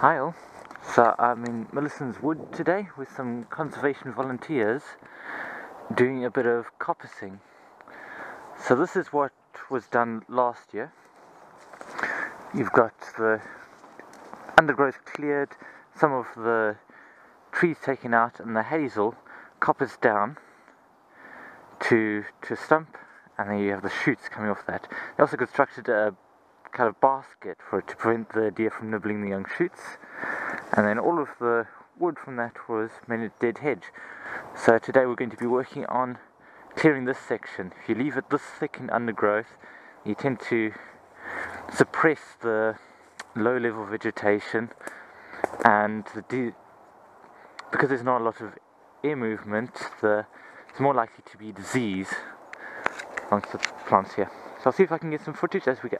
Hi all. So I'm in Millison's Wood today with some conservation volunteers doing a bit of coppicing. So this is what was done last year. You've got the undergrowth cleared, some of the trees taken out and the hazel coppiced down to, to stump and then you have the shoots coming off that. They also constructed a kind of basket for it to prevent the deer from nibbling the young shoots. And then all of the wood from that was made a dead hedge. So today we're going to be working on clearing this section. If you leave it this thick in undergrowth, you tend to suppress the low level vegetation and the because there's not a lot of air movement, the, it's more likely to be disease amongst the plants here. So I'll see if I can get some footage as we go.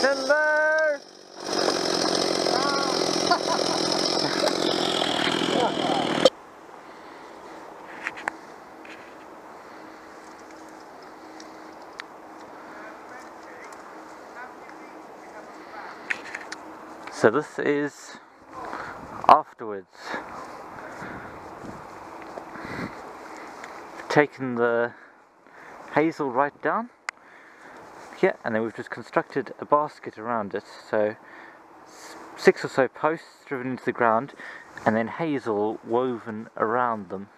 Timber! So this is afterwards. Taken the hazel right down and then we've just constructed a basket around it. So six or so posts driven into the ground and then hazel woven around them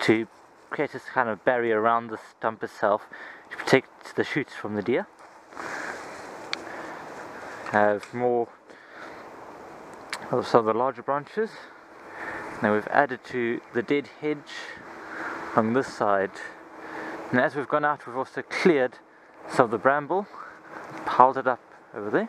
to create this kind of barrier around the stump itself to protect the shoots from the deer. Have more of some of the larger branches. Now we've added to the dead hedge on this side. And as we've gone out we've also cleared of the bramble, piled it up over there.